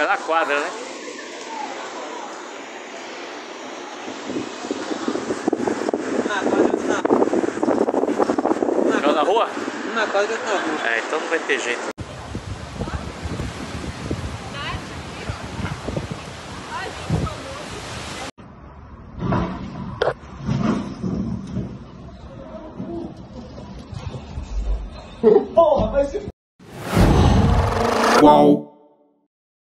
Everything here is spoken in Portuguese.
É quadra, né? Na quadra né? Joga na rua? Na quadra na rua. É, então não vai ter jeito. Porra, vai se Qual